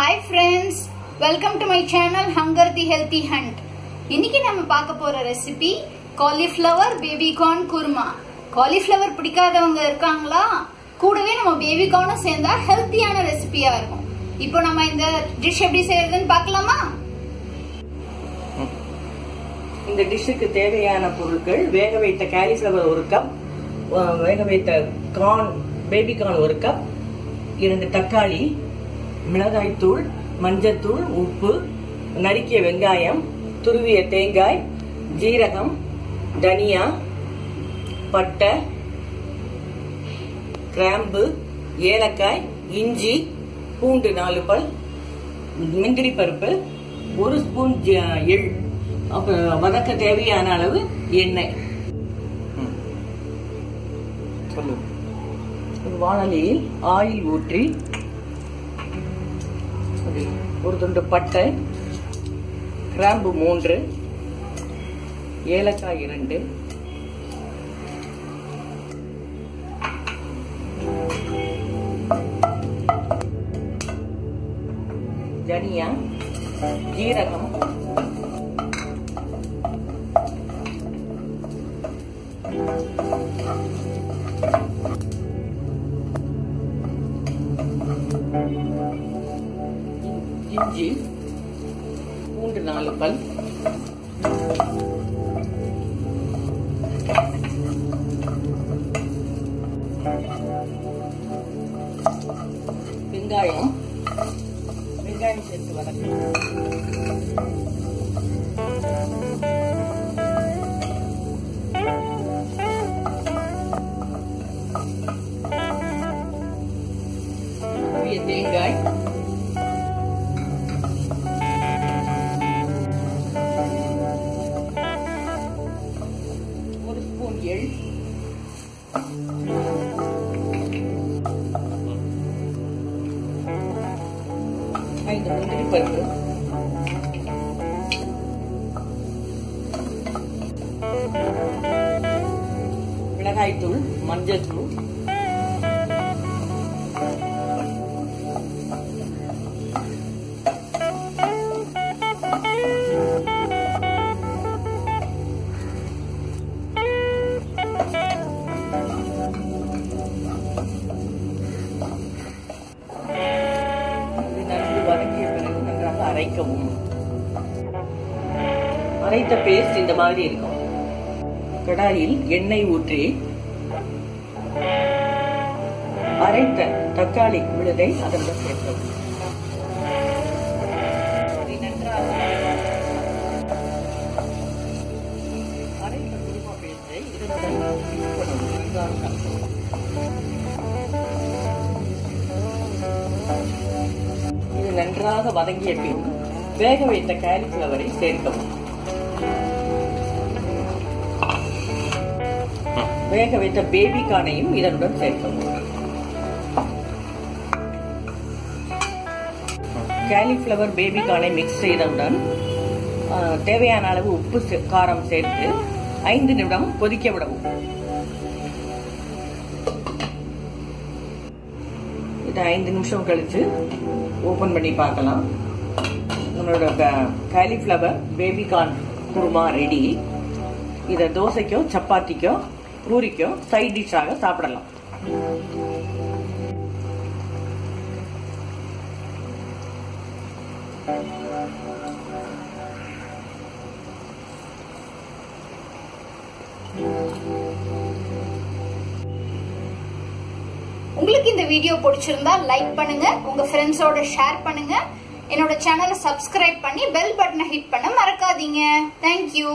Hi friends welcome to my channel hunger the healthy hunt இன்னைக்கு நம்ம பார்க்க போற recipe cauliflower baby corn kurma cauliflower பிடிக்காதவங்க இருக்காங்களா? கூடவே நம்ம பேபிகார்னும் சேர்ந்தா ஹெல்த்தியான ரெசிபியா இருக்கும். இப்போ நம்ம இந்த டிஷ் எப்படி செய்யறதுன்னு பார்க்கலாமா? இந்த டிஷ்ஷுக்கு தேவையான பொருட்கள் வேக வைத்த காலிஃப்ளவர் ஒரு கப் வேக வைத்த கார்ன் பேபிகார்ன் ஒரு கப் இரண்டு தக்காளி மிளகாய்த்தூள் மஞ்சத்தூள் உப்பு நறுக்கிய வெங்காயம் துருவிய தேங்காய் ஜீரகம் தனியா பட்டை கிராம்பு ஏலக்காய் இஞ்சி பூண்டு நாலு பல் முந்திரி பருப்பு ஒரு ஸ்பூன் எள். வதக்க தேவையான அளவு எண்ணெய். வாணலியில் ஆயில் ஊற்றி அப்படி ஒரு துண்டு பட்டை கிராம்பு மூன்று ஏலக்காய் இரண்டு தனியா ஜீரகம் பூண்டு நாலு பல் வெங்காயம் வெங்காயம் சேர்த்து வதக்கலாம் துருவிய தேங்காய் ஒரு ஐந்து முந்திரி பருப்பு மிளகாய்த்தூள் மஞ்சள் தூள் அரைக்கவும் அரைத்த பேஸ்ட் இந்த மாதிரி இருக்கும். கடாயில் எண்ணெய் ஊற்றி அரைத்த தக்காளி விழுதை அதனுடன் சேர்க்கவும். நன்றாக வதங்கிய பின் வேக வைத்த காலிஃபிளவரை சேர்க்கவும். வேக வைத்த பேபி கானையும் இதனுடன் சேர்க்கவும். காலிஃபிளவர் பேபி கானை மிக்ஸ் செய்தவுடன் தேவையான அளவு உப்பு காரம் சேர்த்து ஐந்து நிமிடம் கொதிக்க விடவும். ஐந்து நிமிஷம் கழிச்சு ஓபன் பண்ணி பார்க்கலாம். நம்மளோட cauliflower baby corn kurma ready இதை தோசைக்கோ சப்பாத்திக்கோ பூரிக்கோ சைட் டிஷ்ஷாக சாப்பிடலாம். உங்களுக்கு இந்த வீடியோ பிடிச்சிருந்தா லைக் பண்ணுங்க உங்க ஃப்ரெண்ட்ஸோட ஷேர் பண்ணுங்க. என்னோட சேனலை சப்ஸ்கிரைப் பண்ணி பெல் பட்டனை ஹிட் பண்ண மறக்காதீங்க. தேங்க்யூ